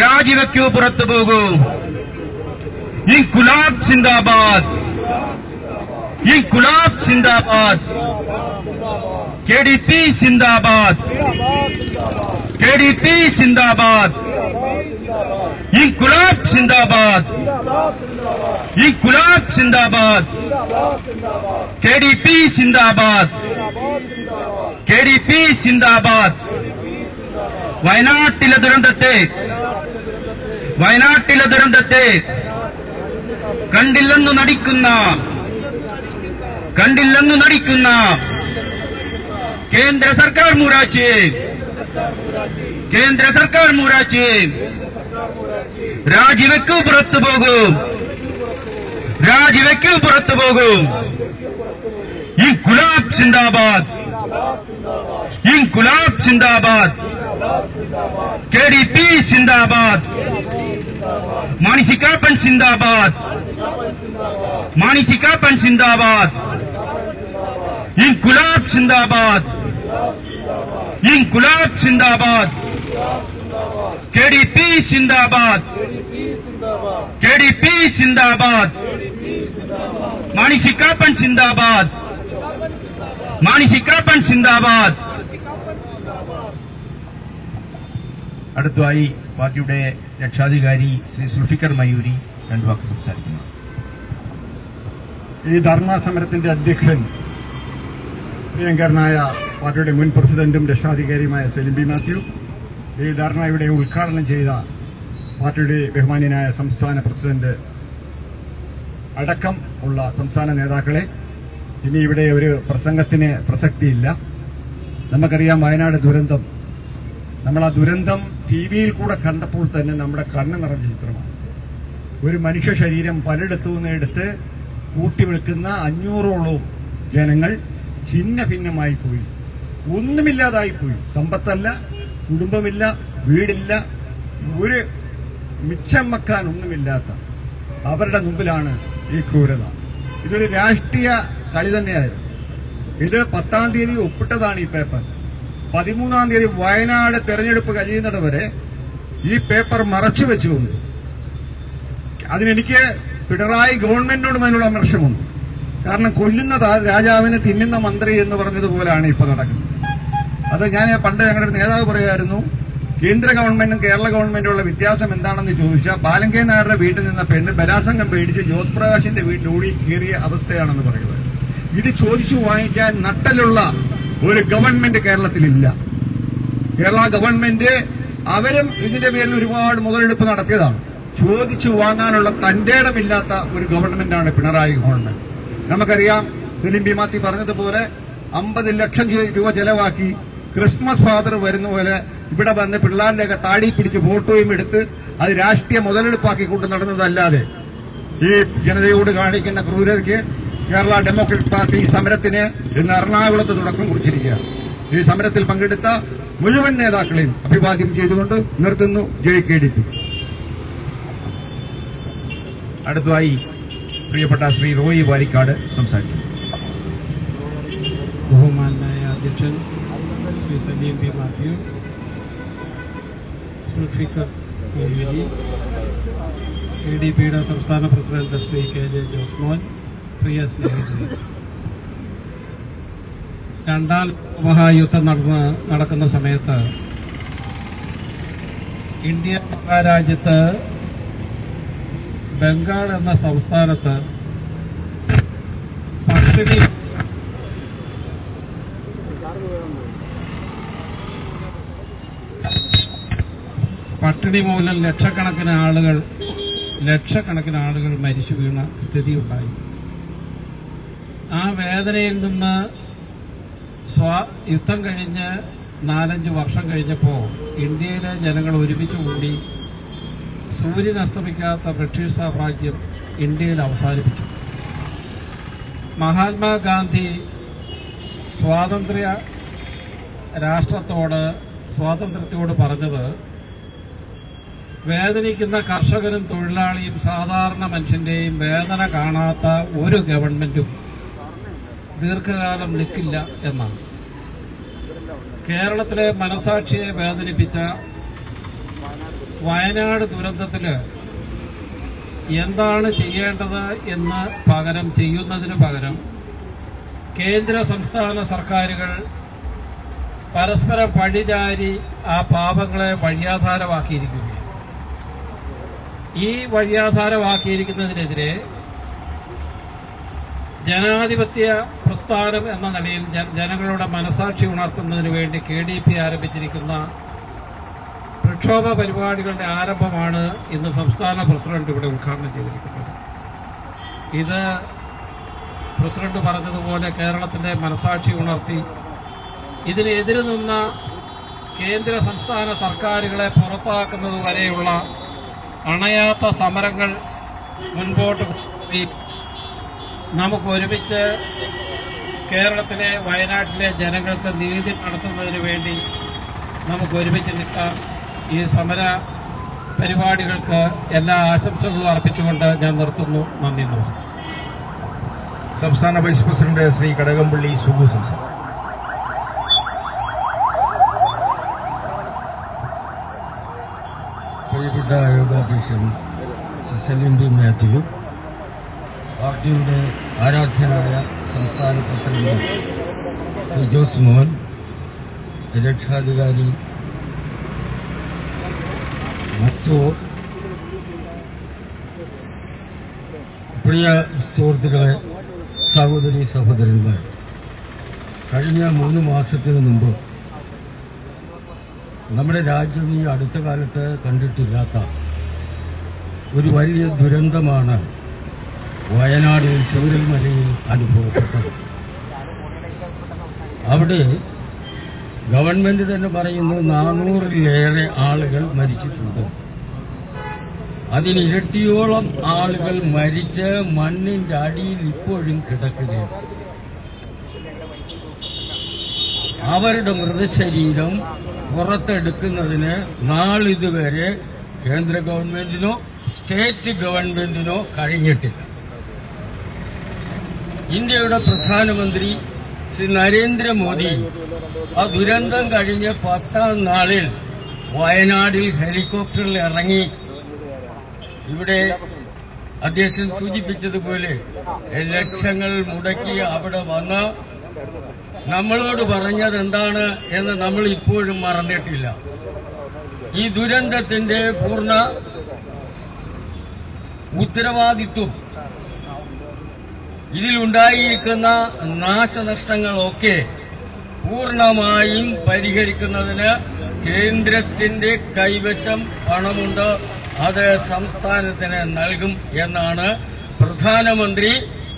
രാജിവെക്കൂ പുറത്തു പോകൂ ഇൻകുലാബ് സിന്ദാബാദ് ഇൻകുലാബ് സിന്ദാബാദ് കെ ഡി പി സിന്ദാബാദ് കെ ഡി പി സിന്ദാബാദ് ഇൻകുലാബ് സിന്ദാബാദ്. ഇൻകുലാബ് സിന്ദാബാദ്. കെ ഡി പി സിന്ദാബാദ്. കെ ഡി പി സിന്ദാബാദ്. വയനാട്ടിലെ ദുരന്തത്തെ. വയനാട്ടിലെ ദുരന്തത്തെ. കണ്ടില്ലെന്നു നടിക്കുന്ന. കണ്ടില്ലെന്നു നടിക്കുന്ന. കേന്ദ്ര സർക്കാർ മൂരാച്ച്. കേന്ദ്ര സർക്കാർ മൂരാച്ചി. രാജിവെക്കൂ പുറത്തു പോകൂ. രാജിവെക്കൂ പുറത്തു പോകൂ. ഇൻകുലാബ് സിന്ദാബാദ്. ഇൻകുലാബ് സിന്ദാബാദ്. കെ ഡി പി സിന്ദാബാദ്. മാണിസിക്കാപ്പൻ സിന്ദാബാദ്. മാണിസിക്കാപ്പൻ സിന്ദാബാദ്. ഇൻകുലാബ് സിന്ദാബാദ്. ഇൻകുലാബ് സിന്ദാബാദ്. കെ ഡി പി സിന്ദാബാദ് കെ ഡി പി സിന്ദാബാദ് മാണിസിക്കാപ്പൻ സിന്ദാബാദ് മാണിസിക്കാപ്പൻ സിന്ദാബാദ് അടുത്തതായി പാർട്ടിയുടെ രക്ഷാധികാരി ശ്രീ സുൽഫിക്കർ മയൂരി രണ്ടു വാക്ക് സംസാരിക്കുന്നു. ഈ ധർണാ സമരത്തിന്റെ അധ്യക്ഷൻ പ്രിയങ്കരനായ പാർട്ടിയുടെ മുൻ പ്രസിഡന്റും രക്ഷാധികാരിയുമായ സെലിം ബി മാത്യു ഈ ധർണ ഇവിടെ ഉദ്ഘാടനം ചെയ്ത പാർട്ടിയുടെ ബഹുമാന്യനായ സംസ്ഥാന പ്രസിഡന്റ് അടക്കം ഉള്ള സംസ്ഥാന നേതാക്കളെ ഇനി ഇവിടെ ഒരു പ്രസംഗത്തിന് പ്രസക്തിയില്ല. നമുക്കറിയാം വയനാട് ദുരന്തം. നമ്മൾ ആ ദുരന്തം ടി വിയിൽ കൂടെ കണ്ടപ്പോൾ തന്നെ നമ്മുടെ കണ്ണ് നിറഞ്ഞ ചിത്രമാണ്. ഒരു മനുഷ്യ ശരീരം പലയിടത്തു നിന്ന് എടുത്ത് കൂട്ടിവെക്കുന്ന അഞ്ഞൂറോളം ജനങ്ങൾ ഛിന്ന ഭിന്നമായി പോയി. ഒന്നുമില്ലാതായി പോയി. സമ്പത്തല്ല കുടുംബമില്ല വീടില്ല ഒരു മിച്ചം വെക്കാൻ ഒന്നുമില്ലാത്ത അവരുടെ മുമ്പിലാണ് ഈ ക്രൂരത. ഇതൊരു രാഷ്ട്രീയ കളി തന്നെയായിരുന്നു. ഇത് പത്താം തീയതി ഒപ്പിട്ടതാണ് ഈ പേപ്പർ പതിമൂന്നാം തീയതി വയനാട് തെരഞ്ഞെടുപ്പ് കഴിയുന്നിടവരെ ഈ പേപ്പർ മറച്ചു വെച്ചുകൊണ്ട് അതിനെനിക്ക് പിണറായി ഗവൺമെന്റിനോടും അതിനുള്ള അമർഷമുണ്ട് കാരണം കൊല്ലുന്ന രാജാവിനെ തിന്നുന്ന മന്ത്രി എന്ന് പറഞ്ഞതുപോലെയാണ് ഇപ്പൊ നടക്കുന്നത്. അത് ഞാൻ പണ്ട് ഞങ്ങളുടെ നേതാവ് പറയുമായിരുന്നു കേന്ദ്ര ഗവൺമെന്റും കേരള ഗവൺമെന്റുമുള്ള വ്യത്യാസം എന്താണെന്ന് ചോദിച്ചാൽ ബാലങ്കേ നായരുടെ വീട്ടിൽ നിന്ന പെണ്ണ് ബലാസംഗം പേടിച്ച് ജോസ് പ്രകാശിന്റെ വീട്ടിലൂടി കയറിയ അവസ്ഥയാണെന്ന് പറയുന്നത് ഇത് ചോദിച്ചു വാങ്ങിക്കാൻ നട്ടലുള്ള ഒരു ഗവൺമെന്റ് കേരളത്തിലില്ല. കേരള ഗവൺമെന്റ് അവരും ഇതിന്റെ പേരിൽ ഒരുപാട് മുതലെടുപ്പ് നടത്തിയതാണ്. ചോദിച്ചു വാങ്ങാനുള്ള തന്റേടമില്ലാത്ത ഒരു ഗവൺമെന്റാണ് പിണറായി ഗവൺമെന്റ്. നമുക്കറിയാം സെലിം ബിമാത്തി പറഞ്ഞതുപോലെ അമ്പത് ലക്ഷം രൂപ ചെലവാക്കി ക്രിസ്മസ് ഫാദർ വരുന്ന പോലെ ഇവിടെ വന്ന് പിള്ളേരുടെയൊക്കെ താടി പിടിച്ച് ഫോട്ടോയും എടുത്ത് അത് രാഷ്ട്രീയ മുതലെടുപ്പാക്കി കൊണ്ട് നടന്നതല്ലാതെ ഈ ജനതയോട് കാണിക്കുന്ന ക്രൂരതയ്ക്ക് കേരള ഡെമോക്രാറ്റിക് പാർട്ടി സമരത്തിന് ഇന്ന് എറണാകുളത്ത് തുടക്കം കുറിച്ചിരിക്കുകയാണ്. ഈ സമരത്തിൽ പങ്കെടുത്ത മുഴുവൻ നേതാക്കളെയും അഭിവാദ്യം ചെയ്തുകൊണ്ട് നിർത്തുന്നു. ജയ് കെ ഡി പി. അടുത്തതായി പ്രിയപ്പെട്ട ശ്രീ റോയി വാരിക്കാട് സംസാരിക്കും ബഹുമാനായ അധ്യക്ഷൻ Shri Saleem P Mathew Zulfikar Koliri A D പിയുടെ സംസ്ഥാന president Shri K J Josemon പ്രിയ സ്നേഹിതരെ രണ്ടാം മഹായുദ്ധം നടന്ന നടക്കുന്ന സമയത്ത് ഇന്ത്യ മഹാരാജ്യത്ത് ബംഗാൾ എന്ന സംസ്ഥാനത്ത് പട്ടിണി പട്ടിണി മൂലം ലക്ഷക്കണക്കിന് ആളുകൾ ലക്ഷക്കണക്കിന് ആളുകൾ മരിച്ചു വീണ സ്ഥിതി ഉണ്ടായി ആ വേദനയിൽ നിന്ന് സ്വാ യുദ്ധം കഴിഞ്ഞ് നാലഞ്ച് വർഷം കഴിഞ്ഞപ്പോൾ ഇന്ത്യയിലെ ജനങ്ങൾ ഒരുമിച്ച് കൂടി സൂര്യൻ അസ്തമിക്കാത്ത ബ്രിട്ടീഷ് സാമ്രാജ്യം ഇന്ത്യയിൽ അവസാനിപ്പിച്ചു. മഹാത്മാഗാന്ധി സ്വാതന്ത്ര്യ രാഷ്ട്രത്തോട് സ്വാതന്ത്ര്യത്തോട് പറഞ്ഞത് വേദനിക്കുന്ന കർഷകരും തൊഴിലാളിയും സാധാരണ മനുഷ്യന്റെയും വേദന കാണാത്ത ഒരു ഗവൺമെന്റും ദീർഘകാലം നിൽക്കില്ല എന്നാണ്. കേരളത്തിലെ മനസാക്ഷിയെ വേദനിപ്പിച്ച വയനാട് ദുരന്തത്തിൽ എന്താണ് ചെയ്യേണ്ടത് എന്ന് പകരം ചെയ്യുന്നതിന് പകരം കേന്ദ്ര സംസ്ഥാന സർക്കാരുകൾ പരസ്പരം പഴിചാരി ആ പാപങ്ങളെ വഴിയാധാരമാക്കിയിരിക്കുകയാണ്. ഈ വഴിയാധാരമാക്കിയിരിക്കുന്നതിനെതിരെ ജനാധിപത്യ പ്രസ്ഥാനം എന്ന നിലയിൽ ജന- ജനങ്ങളുടെ മനസാക്ഷി ഉണർത്തുന്നതിനു വേണ്ടി കെ ഡി പി ആരംഭിച്ചിരിക്കുന്ന പ്രക്ഷോഭ പരിപാടികളുടെ ആരംഭമാണ് ഇന്ന് സംസ്ഥാന പ്രസിഡന്റ് ഇവിടെ ഉദ്ഘാടനം ചെയ്തിരിക്കുന്നത്. ഇത് പ്രസിഡന്റ് പറഞ്ഞതുപോലെ കേരളത്തിന്റെ മനസാക്ഷി ഉണർത്തി ഇതിനെതിരെ നിന്ന കേന്ദ്ര സംസ്ഥാന സർക്കാരുകളെ പുറത്താക്കുന്നത് വരെയുള്ള അണയാത്ത സമരങ്ങൾ മുൻപോട്ട് നമുക്ക് ഒരുമിച്ച് കേരളത്തിലെ വയനാട്ടിലെ ജനങ്ങൾക്ക് നീതി നടത്തുന്നതിന് വേണ്ടി നമുക്ക് ഒരുമിച്ച് നിൽക്കാം. ഈ സമര പരിപാടികൾക്ക് എല്ലാ ആശംസകളും അർപ്പിച്ചുകൊണ്ട് ഞാൻ നിർത്തുന്നു. നന്ദി നമസ്കാരം. സംസ്ഥാന വൈസ് പ്രസിഡന്റ് ശ്രീ കടകംപള്ളി സുഗു സംസാരിക്കും പ്രിയപ്പെട്ട യോഗാധ്യക്ഷൻ ശ്രീ സലീം ഡി മാത്യു പാർട്ടിയുടെ ആരാധ്യനായ സംസ്ഥാന പ്രസിഡന്റ് ശ്രീ ജോസ് മോഹൻ രക്ഷാധികാരി മറ്റു പ്രിയ സുഹൃത്തുക്കളെ സഹോദരി സഹോദരന്മാർ കഴിഞ്ഞ മൂന്ന് മാസത്തിന് മുമ്പ് നമ്മുടെ രാജ്യം ഈ അടുത്ത കാലത്ത് കണ്ടിട്ടില്ലാത്ത ഒരു വലിയ ദുരന്തമാണ് വയനാടിൽ ചൂരൽമലയിൽ അനുഭവപ്പെട്ടത്. അവിടെ ഗവൺമെന്റ് തന്നെ പറയുന്നു നാനൂറിലേറെ ആളുകൾ മരിച്ചിട്ടുണ്ട്. അതിനിരട്ടിയോളം ആളുകൾ മരിച്ച് മണ്ണിന്റെ അടിയിൽ ഇപ്പോഴും കിടക്കുകയാണ്. അവരുടെ മൃതശരീരം പുറത്തെടുക്കുന്നതിന് നാളിതുവരെ കേന്ദ്ര ഗവൺമെന്റിനോ സ്റ്റേറ്റ് ഗവൺമെന്റിനോ കഴിഞ്ഞിട്ടില്ല. ഇന്ത്യയുടെ പ്രധാനമന്ത്രി ശ്രീ നരേന്ദ്രമോദി ആ ദുരന്തം കഴിഞ്ഞ് പത്താം നാളിൽ വയനാടിൽ ഹെലികോപ്റ്ററിൽ ഇറങ്ങി. ഇവിടെ അധ്യക്ഷൻ സൂചിപ്പിച്ചതുപോലെ ലക്ഷങ്ങൾ മുടക്കി അവിടെ വന്ന് നമ്മളോട് പറഞ്ഞത് എന്താണ് എന്ന് നമ്മൾ ഇപ്പോഴും മറന്നിട്ടില്ല. ഈ ദുരന്തത്തിന്റെ പൂർണ ഉത്തരവാദിത്വം ഇതിലുണ്ടായിരിക്കുന്ന നാശനഷ്ടങ്ങളൊക്കെ പൂർണമായും പരിഹരിക്കുന്നതിന് കേന്ദ്രത്തിന്റെ കൈവശം പണമുണ്ട് അത് സംസ്ഥാനത്തിന് നൽകും എന്നാണ് പ്രധാനമന്ത്രി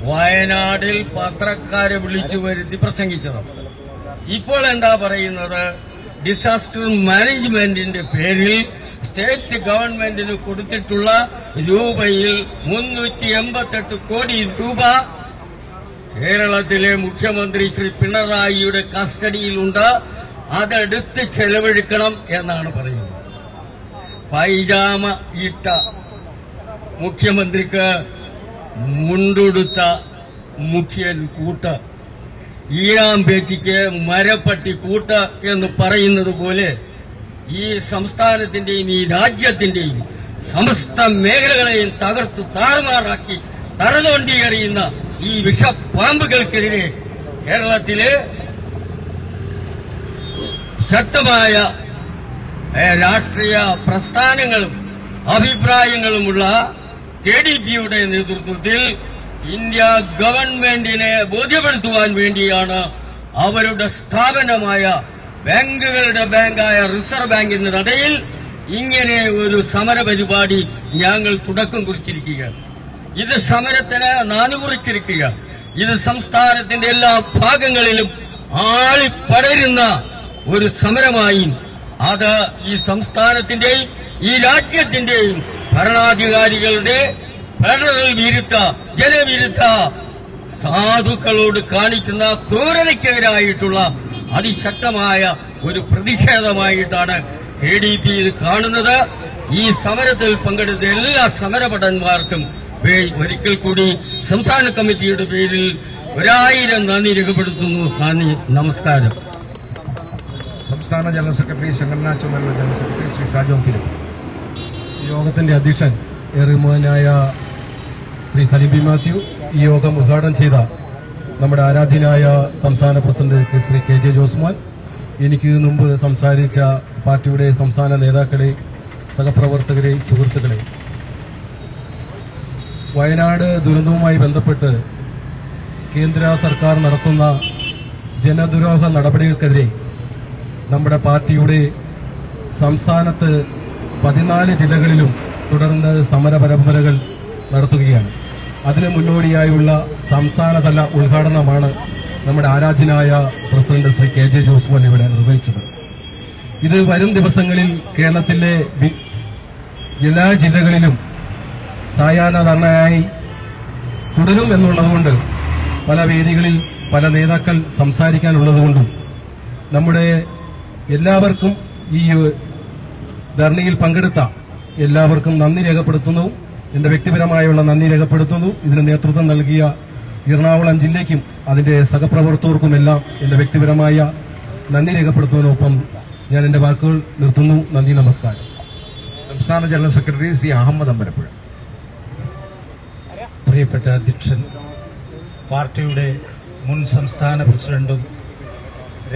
വയനാടിൽ പത്രക്കാരെ വിളിച്ചു വരുത്തി പ്രസംഗിച്ചത്. ഇപ്പോൾ എന്താ പറയുന്നത്? ഡിസാസ്റ്റർ മാനേജ്മെന്റിന്റെ പേരിൽ സ്റ്റേറ്റ് ഗവൺമെന്റിന് കൊടുത്തിട്ടുള്ള രൂപയിൽ മുന്നൂറ്റി എൺപത്തെട്ട് കോടി രൂപ കേരളത്തിലെ മുഖ്യമന്ത്രി ശ്രീ പിണറായിയുടെ കസ്റ്റഡിയിലുണ്ട് അതെടുത്ത് ചെലവഴിക്കണം എന്നാണ് പറയുന്നത്. പൈജാമ ഇട്ട മുഖ്യമന്ത്രിക്ക് മുണ്ടുടുത്ത മുഖ്യൻ കൂട്ട്. ഈരാം പേച്ചിക്ക് മരപ്പട്ടി കൂട്ട് എന്ന് പറയുന്നത് പോലെ ഈ സംസ്ഥാനത്തിന്റെയും ഈ രാജ്യത്തിന്റെയും സമസ്ത മേഖലകളെയും തകർത്തു താറുമാറാക്കി തറതോണ്ടി എറിയുന്ന ഈ വിഷപ്പാമ്പുകൾക്കെതിരെ കേരളത്തിലെ ശക്തമായ രാഷ്ട്രീയ പ്രസ്ഥാനങ്ങളും അഭിപ്രായങ്ങളുമുള്ള കെ ഡി പിയുടെ നേതൃത്വത്തിൽ ഇന്ത്യ ഗവൺമെന്റിനെ ബോധ്യപ്പെടുത്തുവാൻ വേണ്ടിയാണ് അവരുടെ സ്ഥാപനമായ ബാങ്കുകളുടെ ബാങ്കായ റിസർവ് ബാങ്കിന്റെ നടയിൽ ഇങ്ങനെ ഒരു സമര പരിപാടി ഞങ്ങൾ തുടക്കം കുറിച്ചിരിക്കുകയാണ് ഇത് സമരത്തിന് നാനുകുറിച്ചിരിക്കുക. ഇത് സംസ്ഥാനത്തിന്റെ എല്ലാ ഭാഗങ്ങളിലും ആളിപ്പടരുന്ന ഒരു സമരമായി. അത് ഈ സംസ്ഥാനത്തിന്റെയും ഈ രാജ്യത്തിന്റെയും ഭരണാധികാരികളുടെ ഫെഡറൽ വിരുദ്ധ ജനവിരുദ്ധ സാധുക്കളോട് കാണിക്കുന്ന ക്രൂരതയ്ക്കെതിരായിട്ടുള്ള അതിശക്തമായ ഒരു പ്രതിഷേധമായിട്ടാണ് എ ഡി പി ഇത് കാണുന്നത്. ഈ സമരത്തിൽ പങ്കെടുത്ത എല്ലാ സമരഭടന്മാർക്കും ഒരിക്കൽ കൂടി സംസ്ഥാന കമ്മിറ്റിയുടെ പേരിൽ ഒരായിരം നന്ദി രേഖപ്പെടുത്തുന്നു. നന്ദി നമസ്കാരം. സംസ്ഥാന ജനറൽ സെക്രട്ടറി സംഘടനാ ചുമതല ജനറൽ സെക്രട്ടറി ശ്രീ സാജോ ഫിലിപ്പ്. യോഗത്തിന്റെ അധ്യക്ഷൻ ഏറിമോനായ ശ്രീ സലീം ബി മാത്യു ഈ യോഗം ഉദ്ഘാടനം ചെയ്ത നമ്മുടെ ആരാധ്യനായ സംസ്ഥാന president Shri K J Josemon എനിക്ക് മുമ്പ് സംസാരിച്ച പാർട്ടിയുടെ സംസ്ഥാന നേതാക്കളെ സഹപ്രവർത്തകരെ സുഹൃത്തുക്കളെ. വയനാട് ദുരന്തവുമായി ബന്ധപ്പെട്ട് കേന്ദ്ര സർക്കാർ നടത്തുന്ന ജനദുരോഹ നടപടികൾക്കെതിരെ നമ്മുടെ പാർട്ടിയുടെ സംസ്ഥാനത്ത് പതിനാല് ജില്ലകളിലും തുടർന്ന് സമര പരമ്പരകൾ നടത്തുകയാണ്. അതിന് മുന്നോടിയായുള്ള സംസ്ഥാനതല ഉദ്ഘാടനമാണ് നമ്മുടെ ആരാധ്യനായ president Shri K J Josemon ഇവിടെ നിർവഹിച്ചത്. ഇത് വരും ദിവസങ്ങളിൽ കേരളത്തിലെ എല്ലാ ജില്ലകളിലും സായാഹ്ന ധർണയായി തുടരും എന്നുള്ളതുകൊണ്ട് പല വേദികളിൽ പല നേതാക്കൾ സംസാരിക്കാനുള്ളതുകൊണ്ടും നമ്മുടെ എല്ലാവർക്കും ഈ ധർണയിൽ പങ്കെടുത്ത എല്ലാവർക്കും നന്ദി രേഖപ്പെടുത്തുന്നു. എന്റെ വ്യക്തിപരമായുള്ള നന്ദി രേഖപ്പെടുത്തുന്നു. ഇതിന് നേതൃത്വം നൽകിയ എറണാകുളം ജില്ലയ്ക്കും അതിന്റെ സഹപ്രവർത്തകർക്കുമെല്ലാം എന്റെ വ്യക്തിപരമായ നന്ദി രേഖപ്പെടുത്തുന്നതിനൊപ്പം ഞാൻ എന്റെ വാക്കുകൾ നിർത്തുന്നു. നന്ദി നമസ്കാരം. സംസ്ഥാന general secretary C Ahmed Ambalappuzha. പ്രിയപ്പെട്ട അധ്യക്ഷൻ പാർട്ടിയുടെ മുൻ സംസ്ഥാന പ്രസിഡന്റും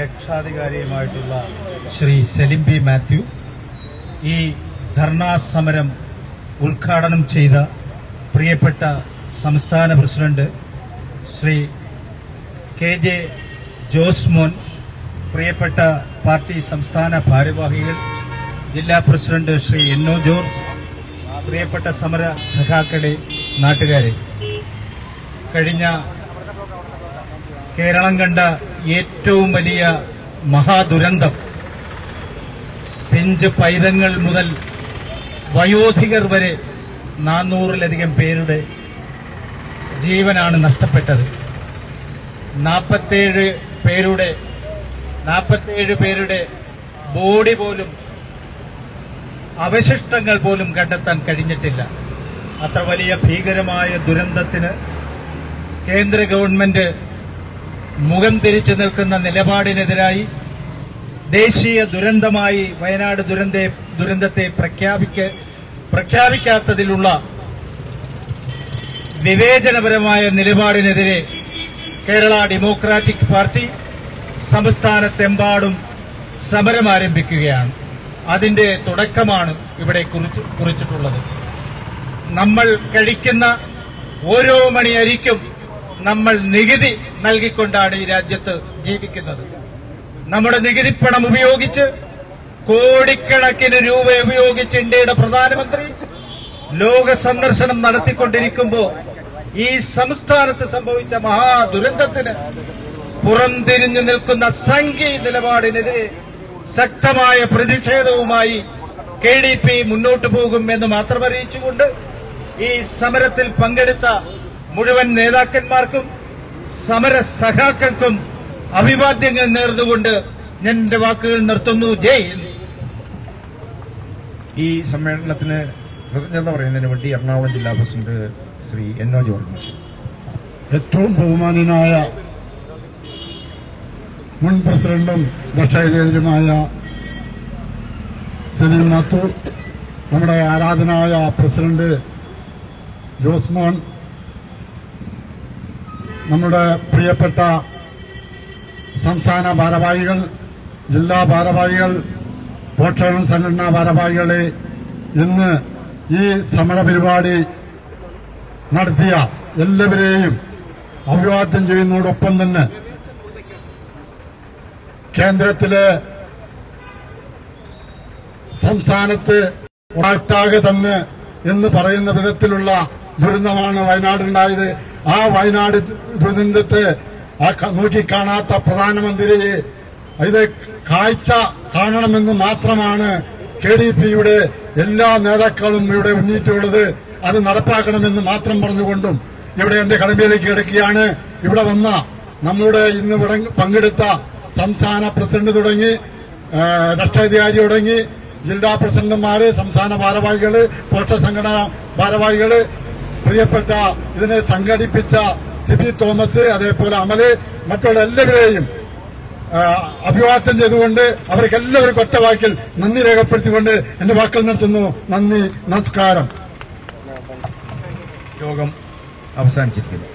രക്ഷാധികാരിയുമായിട്ടുള്ള ശ്രീ സെലിം ബി മാത്യു ഈ ധർണാ സമരം ഉദ്ഘാടനം ചെയ്ത പ്രിയപ്പെട്ട സംസ്ഥാന president Shri K J Josemon പ്രിയപ്പെട്ട പാർട്ടി സംസ്ഥാന ഭാരവാഹികൾ ജില്ലാ പ്രസിഡന്റ് ശ്രീ ഒ ജോർജ് പ്രിയപ്പെട്ട സമര സഖാക്കളെ നാട്ടുകാരെ. കഴിഞ്ഞ കേരളം കണ്ട ഏറ്റവും വലിയ മഹാദുരന്തം പിഞ്ച് പൈതങ്ങൾ മുതൽ വയോധികർ വരെ നാനൂറിലധികം പേരുടെ ജീവനാണ് നഷ്ടപ്പെട്ടത്. നാൽപ്പത്തേഴ് പേരുടെ നാൽപ്പത്തേഴ് പേരുടെ ബോഡി പോലും അവശിഷ്ടങ്ങൾ പോലും കണ്ടെത്താൻ കഴിഞ്ഞിട്ടില്ല. അത്ര വലിയ ഭീകരമായ ദുരന്തത്തിന് കേന്ദ്ര ഗവൺമെന്റ് മുഖം തിരിച്ചു നിൽക്കുന്ന നിലപാടിനെതിരായി ദേശീയ ദുരന്തമായി വയനാട് ദുരന്ത ദുരന്തത്തെ പ്രഖ്യാപിക്ക പ്രഖ്യാപിക്കാത്തതിലുള്ള വിവേചനപരമായ നിലപാടിനെതിരെ കേരള ഡെമോക്രാറ്റിക് പാർട്ടി സംസ്ഥാനത്തെമ്പാടും സമരം ആരംഭിക്കുകയാണ്. അതിന്റെ തുടക്കമാണ് ഇവിടെ കുറിച്ചിട്ടുള്ളത്. നമ്മൾ കഴിക്കുന്ന ഓരോ മണിയരിക്കും നമ്മൾ നികുതി നൽകിക്കൊണ്ടാണ് ഈ രാജ്യത്ത് ജീവിക്കുന്നത്. നമ്മുടെ നികുതിപ്പണം ഉപയോഗിച്ച് കോടിക്കണക്കിന് രൂപ ഉപയോഗിച്ച് ഇന്ത്യയുടെ പ്രധാനമന്ത്രി ലോക സന്ദർശനം നടത്തിക്കൊണ്ടിരിക്കുമ്പോൾ ഈ സംസ്ഥാനത്ത് സംഭവിച്ച മഹാദുരന്തത്തിന് പുറംതിരിഞ്ഞു നിൽക്കുന്ന സംഘി നിലപാടിനെതിരെ ശക്തമായ പ്രതിഷേധവുമായി കെ ഡി പി മുന്നോട്ടു പോകും എന്ന് മാത്രം അറിയിച്ചുകൊണ്ട് ഈ സമരത്തിൽ പങ്കെടുത്ത മുഴുവൻ നേതാക്കന്മാർക്കും സമര സഖാക്കൾക്കും അഭിവാദ്യങ്ങൾ നേർന്നുകൊണ്ട് ഞാൻ എന്റെ വാക്കുകൾ നിർത്തുന്നു. ജയ് ഈ സമ്മേളനത്തിന് കൃതജ്ഞത പറയുന്നതിന് വേണ്ടി എറണാകുളം ജില്ലാ president Shri N O George ഏറ്റവും ബഹുമാനനായ മുൻ പ്രസിഡന്റും രക്ഷാധികാരിയുമായ സുനിൽ മാത്തൂർ നമ്മുടെ ആരാധനായ പ്രസിഡന്റ് ജോസ്മോൻ നമ്മുടെ പ്രിയപ്പെട്ട സംസ്ഥാന ഭാരവാഹികൾ ജില്ലാ ഭാരവാഹികൾ പോഷകൻ സംഘടനാ ഭാരവാഹികളെ ഇന്ന് ഈ സമരപരിപാടി നടത്തിയ എല്ലാവരെയും അഭിവാദ്യം ചെയ്യുന്നതോടൊപ്പം തന്നെ കേന്ദ്രത്തിലെ സംസ്ഥാനത്ത് ഒരാട്ടാകെ തന്നെ എന്ന് പറയുന്ന വിധത്തിലുള്ള ദുരന്തമാണ് വയനാടുണ്ടായത്. ആ വയനാട് ദുരന്തത്തെ ആ നോക്കിക്കാണാത്ത പ്രധാനമന്ത്രിയെ ഇത് കാഴ്ച കാണണമെന്ന് മാത്രമാണ് കെ ഡി പിയുടെ എല്ലാ നേതാക്കളും ഇവിടെ ഉന്നയിച്ചുള്ളത് അത് നടപ്പാക്കണമെന്ന് മാത്രം പറഞ്ഞുകൊണ്ടും ഇവിടെ എന്റെ കടമയിലേക്ക് കിടക്കുകയാണ്. ഇവിടെ വന്ന നമ്മുടെ ഇന്ന് പങ്കെടുത്ത സംസ്ഥാന പ്രസിഡന്റ് തുടങ്ങി രക്ഷാധികാരി തുടങ്ങി ജില്ലാ പ്രസിഡന്റുമാര് സംസ്ഥാന ഭാരവാഹികൾ പോഷക സംഘടനാ ഭാരവാഹികൾ പ്രിയപ്പെട്ട ഇതിനെ സംഘടിപ്പിച്ച സിബി തോമസ് അതേപോലെ അമൽ മറ്റുള്ള എല്ലാവരെയും അഭിവാദ്യം ചെയ്തുകൊണ്ട് അവർക്ക് എല്ലാവർക്കും ഒറ്റ വാക്കിൽ നന്ദി രേഖപ്പെടുത്തിക്കൊണ്ട് എന്റെ വാക്കുകൾ നിർത്തുന്നു. നന്ദി നമസ്കാരം. യോഗം അവസാനിച്ചിരിക്കുന്നു.